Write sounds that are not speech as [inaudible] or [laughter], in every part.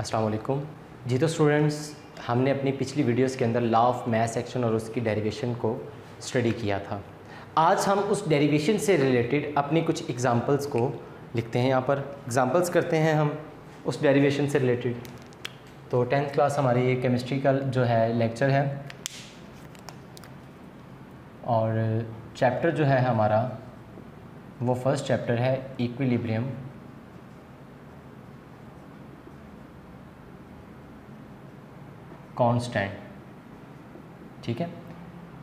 अस्सलाम जी तो स्टूडेंट्स, हमने अपनी पिछली वीडियोस के अंदर लॉ ऑफ़ मैथ सेक्शन और उसकी डेरिवेशन को स्टडी किया था। आज हम उस डेरिवेशन से रिलेटेड अपनी कुछ एग्जांपल्स को लिखते हैं यहाँ पर। एग्जांपल्स करते हैं हम उस डेरिवेशन से रिलेटेड तो टेंथ क्लास हमारी ये केमिस्ट्री का जो है लेक्चर है। और चैप्टर जो है हमारा, वो फ़र्स्ट चैप्टर है इक्विलिब्रियम कांस्टेंट ठीक है?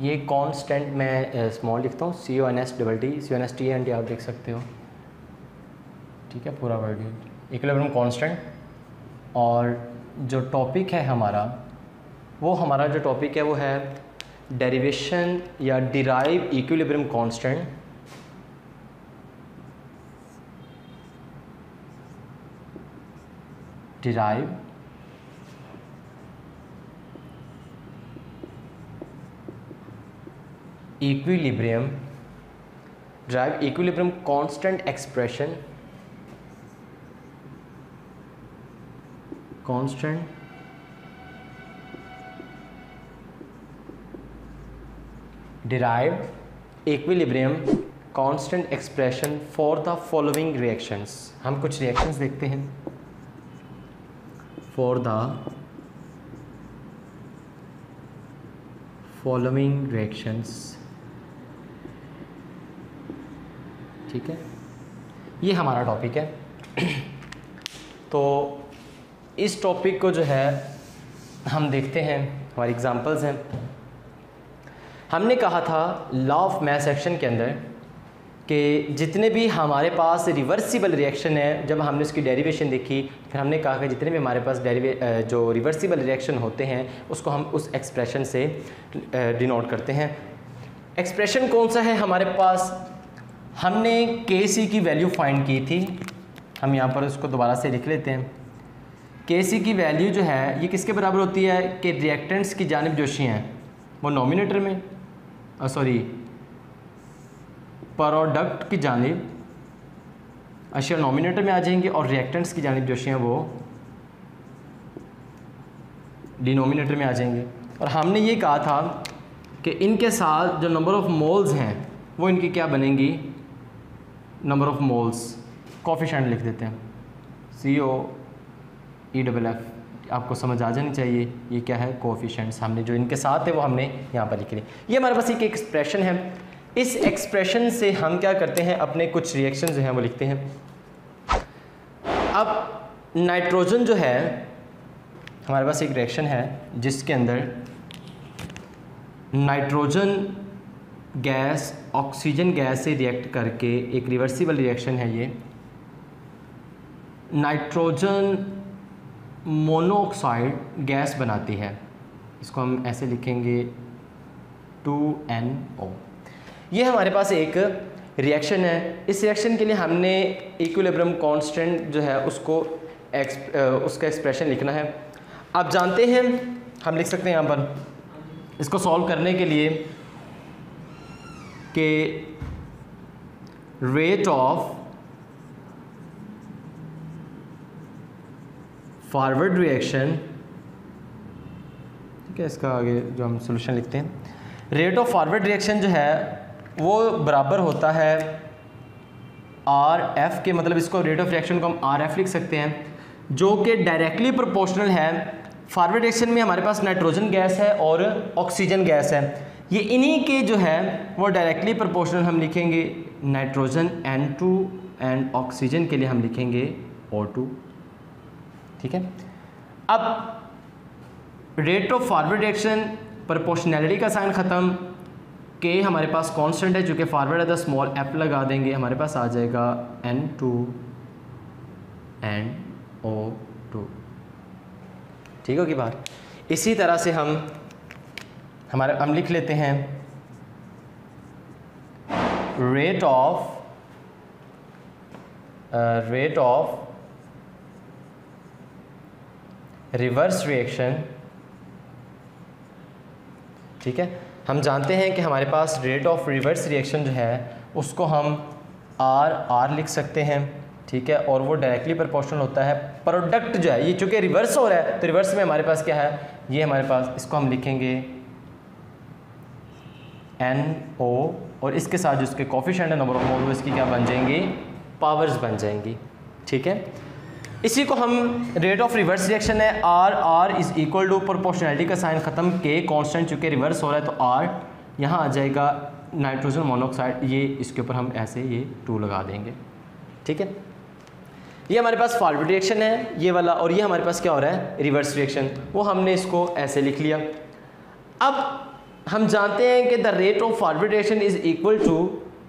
ये कांस्टेंट मैं स्मॉल लिखता हूँ C O N S double T C O N S T N T आप देख सकते हो। ठीक है? पूरा वर्ड इक्विलिब्रियम कांस्टेंट और जो टॉपिक है हमारा, वो हमारा जो टॉपिक है, वो है डेरिवेशन या derive equilibrium constant derive equilibrium drive equilibrium constant expression constant derive equilibrium constant expression for the following reactions हम कुछ रिएक्शंस देखते हैं। फॉर द फॉलोइंग रिएक्शंस ठीक है? ये हमारा टॉपिक है। [clears throat] तो इस टॉपिक को जो है, हम देखते हैं, हमारे एग्जांपल्स हैं। हमने कहा था लॉ ऑफ़ मैथ सेक्शन के अंदर कि जितने भी हमारे पास रिवर्सिबल रिएक्शन है, जब हमने उसकी डेरिवेशन देखी, फिर हमने कहा कि जितने भी हमारे पास डेरिवे जो रिवर्सिबल रिएक्शन होते हैं, उसको हम उस एक्सप्रेशन से डिनोट करते हैं। एक्सप्रेशन कौन सा है हमारे पास? हमने के सी की वैल्यू फाइंड की थी। हम यहाँ पर उसको दोबारा से लिख लेते हैं। के सी की वैल्यू जो है, ये किसके बराबर होती है? कि रिएक्टेंट्स की जानब जोशी हैं। वो नोमिनेटर में सॉरी प्रोडक्ट की जानब अशिया नॉमिनेटर में आ जाएँगे और रिएक्टेंट्स की जानब जोशी हैं वो डिनोमिनेटर में आ जाएँगे। और हमने ये कहा था कि इनके साथ जो नंबर ऑफ़ मोल्स हैं, वो इनकी क्या बनेंगी? नंबर ऑफ़ मोल्स कॉफिशेंट लिख देते हैं। C O E double F आपको समझ आ जानी चाहिए, ये क्या है कोफिशेंट्स हमने जो इनके साथ है, वो हमने यहाँ पर लिख लिया ये हमारे पास एक एक्सप्रेशन है। इस एक्सप्रेशन से हम क्या करते हैं, अपने कुछ रिएक्शन जो हैं, वो लिखते हैं। अब नाइट्रोजन जो है, हमारे पास एक रिएक्शन है, जिसके अंदर नाइट्रोजन गैस, ऑक्सीजन गैस से रिएक्ट करके एक रिवर्सिबल रिएक्शन है ये। नाइट्रोजन मोनोऑक्साइड गैस बनाती है। इसको हम ऐसे लिखेंगे टू एन ओ। ये हमारे पास एक रिएक्शन है। इस रिएक्शन के लिए हमने इक्विलिब्रियम कांस्टेंट जो है उसको एक्स उसका एक्सप्रेशन लिखना है। आप जानते हैं, हम लिख सकते हैं यहाँ पर। इसको सॉल्व करने के लिए कि रेट ऑफ़ फॉरवर्ड रिएक्शन ठीक है, इसका आगे जो हम सोल्यूशन लिखते हैं। रेट ऑफ़ फॉरवर्ड रिएक्शन जो है, वो बराबर होता है आर एफ़ के मतलब इसको रेट ऑफ़ रिएक्शन को हम आर एफ़ लिख सकते हैं, जो कि डायरेक्टली प्रोपोर्शनल है। फॉरवर्ड रिएक्शन में हमारे पास नाइट्रोजन गैस है और ऑक्सीजन गैस है। ये इन्हीं के जो है, वो डायरेक्टली प्रोपोर्शनल हम लिखेंगे nitrogen N two and oxygen के लिए हम लिखेंगे ओ टू ठीक है? अब rate of forward action proportionality का साइन ख़त्म, के हमारे पास कांस्टेंट है, जो कि फॉरवर्ड है द स्मॉल एप लगा देंगे, हमारे पास आ जाएगा N two and O two ठीक होगी बात? इसी तरह से हम हमारे, हम लिख लेते हैं rate of rate of reverse reaction ठीक है? हम जानते हैं कि हमारे पास रेट ऑफ़ रिवर्स रिएक्शन जो है, उसको हम आर आर लिख सकते हैं, ठीक है? और वो डायरेक्टली प्रोपोर्शनल होता है। प्रोडक्ट जो है, ये चूँकि रिवर्स हो रहा है तो रिवर्स में हमारे पास क्या है? ये हमारे पास, इसको हम लिखेंगे एन ओ और इसके साथ जो इसके कॉफिशेंट है नंबर ऑफ़ मोल इसकी क्या बन जाएँगी? पावर्स बन जाएँगी। ठीक है? इसी को हम रेट ऑफ़ रिवर्स रिएक्शन है। R R is equal to proportionality का साइन ख़त्म के कांस्टेंट चूँकि रिवर्स हो रहा है तो आर यहाँ आ जाएगा नाइट्रोजन मोनोक्साइड ये इसके ऊपर हम ऐसे ये टू लगा देंगे। ठीक है? ये हमारे पास फॉरवर्ड रिएक्शन है, ये वाला, और ये हमारे पास क्या हो रहा है? रिवर्स रिएक्शन वो हमने इसको ऐसे लिख लिया। अब हम जानते हैं कि the rate of forward is equal to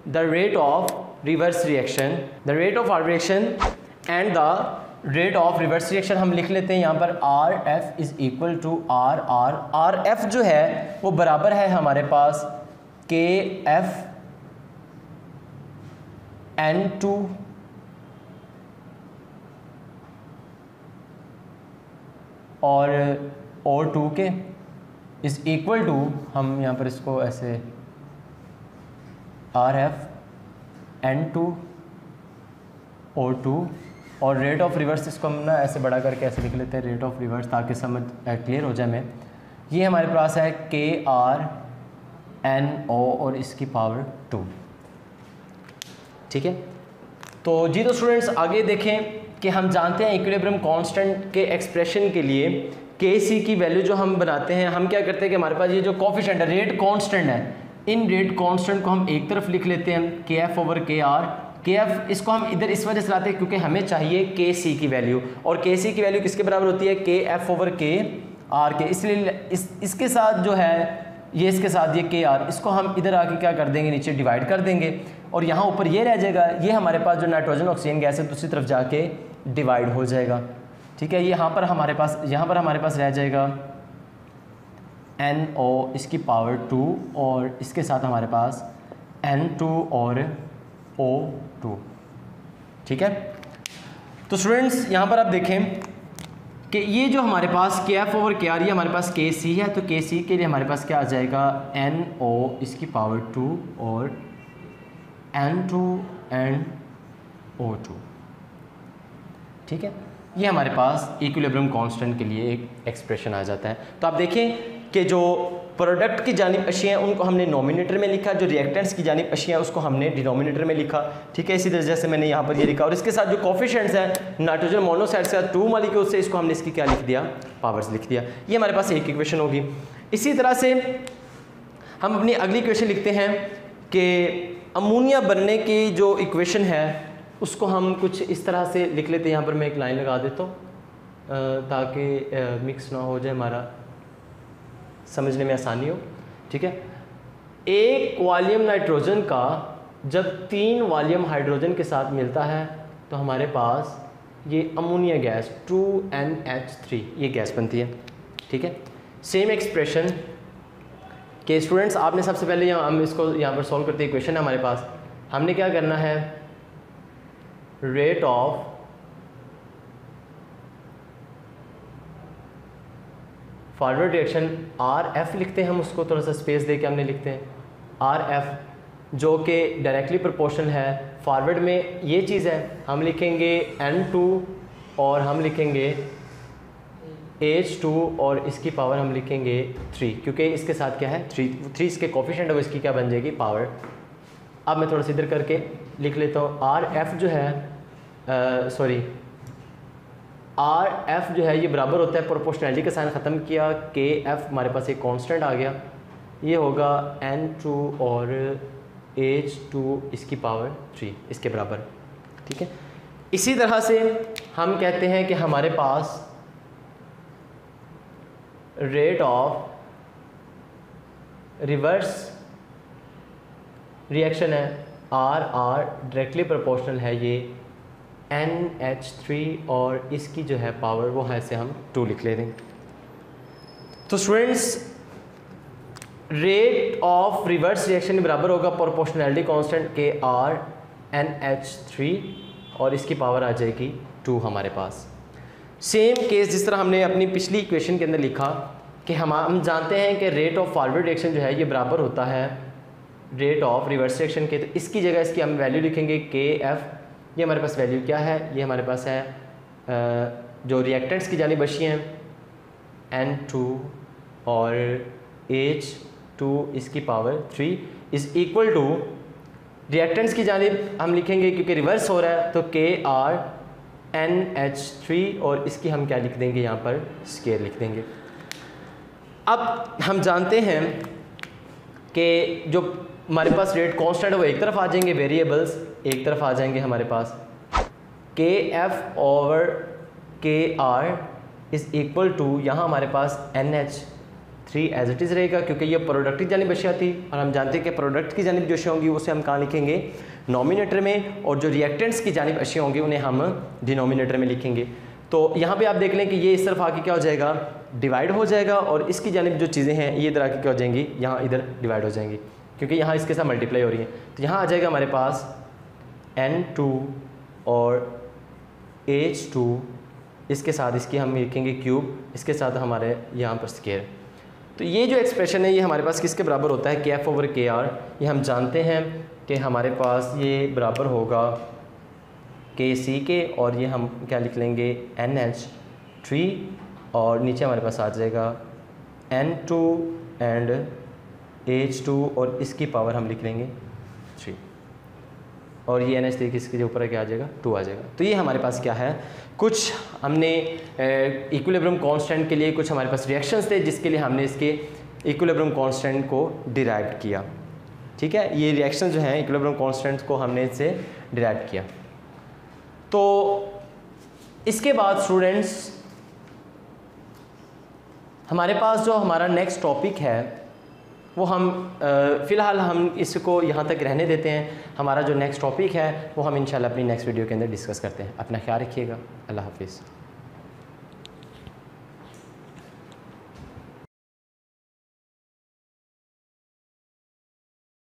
the rate of reverse reaction the rate of forward and the rate of reverse reaction हम लिख लेते हैं यहाँ पर R F is equal to R R R F जो है, वो बराबर है हमारे पास के एफ़ एन टू और ओ टू के। इज़ इक्वल टू हम यहाँ पर इसको ऐसे R F N two O two और रेट ऑफ़ रिवर्स इसको हम ना ऐसे बड़ा करके ऐसे लिख लेते हैं रेट ऑफ़ रिवर्स ताकि समझ क्लियर हो जाए मैं। ये हमारे पास है के आर एन ओ और इसकी पावर टू ठीक है? तो जी तो स्टूडेंट्स आगे देखें कि हम जानते हैं इक्विलिब्रियम कांस्टेंट के एक्सप्रेशन के लिए के सी की वैल्यू जो हम बनाते हैं, हम क्या करते हैं कि हमारे पास ये जो कॉफिशेंट है रेट कांस्टेंट है। इन रेट कांस्टेंट को हम एक तरफ़ लिख लेते हैं K F over K R K F इसको हम इधर इस वजह से लाते हैं क्योंकि हमें चाहिए के सी की वैल्यू और के सी की वैल्यू किसके बराबर होती है? के एफ़ ओवर के आर के। इसलिए इस, इसके साथ जो है, ये इसके साथ ये के आर इसको हम इधर आके क्या कर देंगे? नीचे डिवाइड कर देंगे। और यहाँ ऊपर ये रह जाएगा, ये हमारे पास जो नाइट्रोजन ऑक्सीजन गैस है दूसरी तरफ़ जाके डिवाइड हो जाएगा। ठीक है यहाँ पर हमारे पास, यहाँ पर हमारे पास रह जाएगा एन ओ इसकी पावर टू और इसके साथ हमारे पास एन टू और ओ टू ठीक है? तो स्टूडेंट्स यहाँ पर आप देखें कि ये जो हमारे पास K F over K R ये हमारे पास के सी है तो के सी के लिए हमारे पास क्या आ जाएगा? एन ओ इसकी पावर टू और N two and O two ठीक है? ये हमारे पास इक्विलिब्रियम कांस्टेंट के लिए एक एक्सप्रेशन आ जाता है। तो आप देखें कि जो प्रोडक्ट की जानब अशिया हैं, उनको हमने नोमिनेटर में लिखा, जो रिएक्टेंट्स की जानब अशिया हैं, उसको हमने डिनोमिनेटर में लिखा। ठीक है, इसी तरह से मैंने यहाँ पर ये लिखा। और इसके साथ जो कॉफिशेंट्स हैं नाइट्रोजन मोनोसाइड से टू मालिक्यूल से, इसको हमने इसकी क्या लिख दिया? पावर्स लिख दिया। ये हमारे पास एक इक्वेशन होगी। इसी तरह से हम अपनी अगली इक्वेशन लिखते हैं कि अमोनिया बनने की जो इक्वेशन है उसको हम कुछ इस तरह से लिख लेते हैं। यहाँ पर मैं एक लाइन लगा देता हूँ ताकि मिक्स ना हो जाए हमारा। समझने में आसानी हो, ठीक है? एक वॉल्यूम नाइट्रोजन का जब तीन वॉल्यूम हाइड्रोजन के साथ मिलता है तो हमारे पास ये अमोनिया गैस 2NH3 ये गैस बनती है, ठीक है? सेम एक्सप्रेशन के स्टूडेंट्स आपने सबसे पहले हम इसको यहाँ पर सॉल्व करते हैं क्वेश्चन है हमारे पास। हमने क्या करना है? Rate of forward reaction R F लिखते हैं हम उसको, थोड़ा सा स्पेस दे के हमने लिखते हैं। आर एफ़ जो कि डायरेक्टली प्रोपोर्शनल है फॉरवर्ड में ये चीज़ है, हम लिखेंगे एन टू और हम लिखेंगे एच टू और इसकी पावर हम लिखेंगे थ्री क्योंकि इसके साथ क्या है? थ्री थ्री इसके कॉफिशेंट है, वो इसकी क्या बन जाएगी? पावर अब मैं थोड़ा सा इधर करके लिख लेता हूँ आर एफ़ जो है सॉरी आर एफ़ जो है, ये बराबर होता है प्रोपोर्शनैलिटी का साइन ख़त्म किया के एफ़ हमारे पास एक कांस्टेंट आ गया। ये होगा एन टू और एच टू इसकी पावर थ्री इसके बराबर। ठीक है? इसी तरह से हम कहते हैं कि हमारे पास रेट ऑफ़ रिवर्स रिएक्शन है। आर आर डायरेक्टली प्रोपोर्शनल है ये एन एच थ्री और इसकी जो है पावर वो है से हम टू लिख ले देंगे। तो students rate of reverse reaction बराबर होगा proportionality constant K R N H three और इसकी पावर आ जाएगी टू हमारे पास। सेम केस जिस तरह हमने अपनी पिछली इक्वेशन के अंदर लिखा कि हम हम जानते हैं कि रेट ऑफ़ फॉरवर्ड रिएक्शन जो है ये बराबर होता है रेट ऑफ़ रिवर्स रिएक्शन के तो इसकी जगह इसकी हम वैल्यू लिखेंगे के एफ़ ये हमारे पास वैल्यू क्या है? ये हमारे पास है जो रिएक्टेंट्स की जानी बची हैं एन टू और एच टू इसकी power three is equal to reactants की जानब हम लिखेंगे क्योंकि रिवर्स हो रहा है तो K R N H three और इसकी हम क्या लिख देंगे? यहाँ पर स्केयर लिख देंगे। अब हम जानते हैं कि जो हमारे पास रेट कांस्टेंट है, वो एक तरफ़ आ जाएँगे वेरिएबल्स एक तरफ़ आ जाएँगे हमारे पास। K F over K R is equal to यहाँ हमारे पास N H three as it is रहेगा, क्योंकि ये प्रोडक्ट की जानब अशिया थी और हम जानते हैं कि प्रोडक्ट की जानब जो अशिया होंगी, उसे हम कहाँ लिखेंगे? नॉमिनेटर में, और जो रिएक्टेंट्स की जानब अशिया होंगी, उन्हें हम डिनोमिनेटर में लिखेंगे। तो यहाँ पे आप देख लें कि ये इस तरफ़ आके क्या हो जाएगा? डिवाइड हो जाएगा, और इसकी जानब जो चीज़ें हैं, ये इधर आके क्या हो जाएँगी? यहाँ इधर डिवाइड हो जाएँगी। क्योंकि यहाँ इसके साथ मल्टीप्लाई हो रही है। तो यहाँ आ जाएगा हमारे पास एन टू और एच टू इसके साथ इसकी हम लिखेंगे क्यूब इसके साथ हमारे यहाँ पर स्केयर तो ये जो एक्सप्रेशन है, ये हमारे पास किसके बराबर होता है? के एफ़ ओवर के आर ये हम जानते हैं कि हमारे पास ये बराबर होगा के सी के और ये हम क्या लिख लेंगे? एन एच थ्री और नीचे हमारे पास आ जाएगा N two and H two और इसकी पावर हम लिख लेंगे थ्री। और ये एन एच थ्री किसके ऊपर क्या आ जाएगा, टू आ जाएगा। तो ये हमारे पास क्या है? कुछ हमने इक्विलिब्रियम कांस्टेंट के लिए कुछ हमारे पास रिएक्शंस थे, जिसके लिए हमने इसके इक्विलिब्रियम कांस्टेंट को डिराइव किया। ठीक है? ये रिएक्शन जो हैं इक्विलिब्रियम कांस्टेंट को हमने इससे डिराइव किया। तो इसके बाद स्टूडेंट्स हमारे पास जो हमारा नेक्स्ट टॉपिक है वो हम फ़िलहाल हम इसको यहाँ तक रहने देते हैं। हमारा जो नेक्स्ट टॉपिक है, वो हम इंशाल्लाह अपनी नेक्स्ट वीडियो के अंदर डिस्कस करते हैं। अपना ख्याल रखिएगा। अल्लाह हाफिज़।